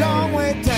long way down.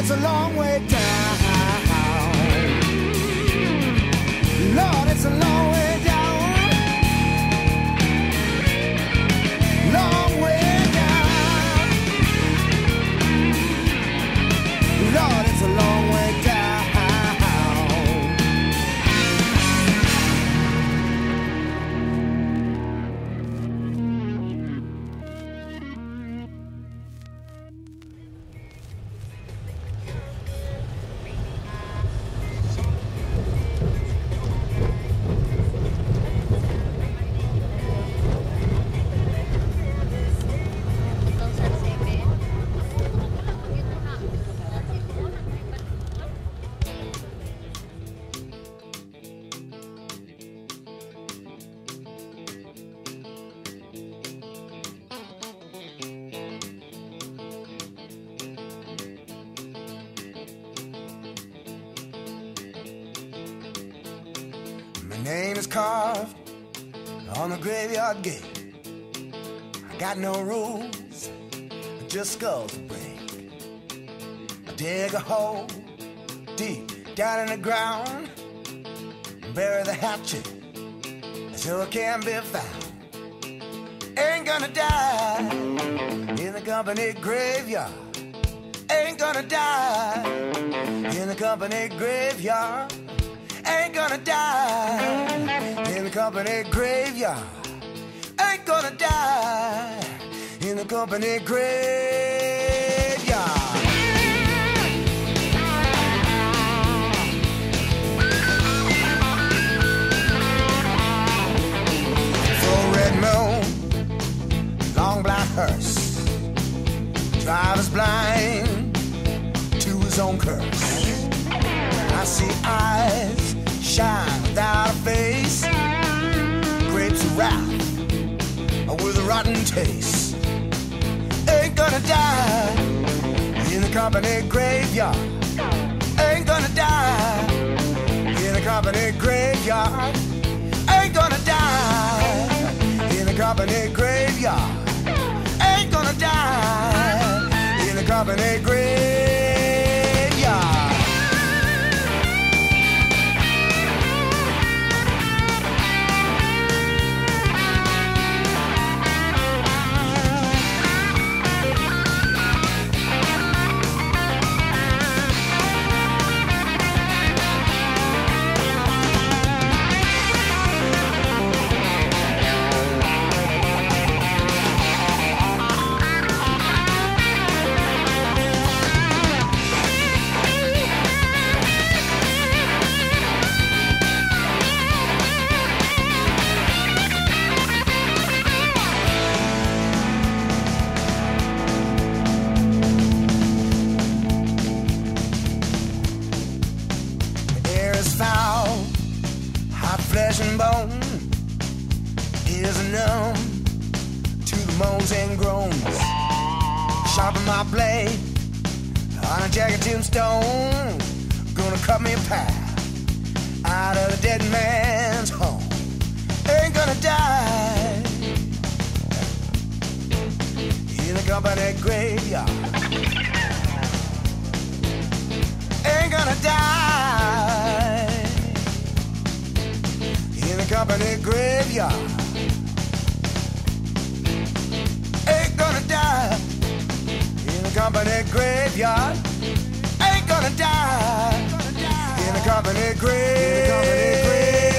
It's a long way down. Lord, it's a long way name is carved on the graveyard gate. I got no rules, just skulls to break. I dig a hole deep down in the ground, bury the hatchet so it can be found. Ain't gonna die in the company graveyard. Ain't gonna die in the company graveyard. Ain't gonna die in the company graveyard. Ain't gonna die in the company graveyard. Full red moon, long black hearse. Driver's blind to his own curse. I see eyes shine without a face. Grapes of wrath with a rotten taste. Ain't gonna die in the company graveyard. Ain't gonna die in the company graveyard. Ain't gonna die in the company graveyard. Ain't gonna die in the company graveyard. Flesh and bone is numb to the moans and groans. Sharpen my blade on a jagged tombstone, gonna cut me a path out of the dead man's home. Ain't gonna die company graveyard. Ain't gonna die in the company graveyard. Ain't gonna die in the company graveyard.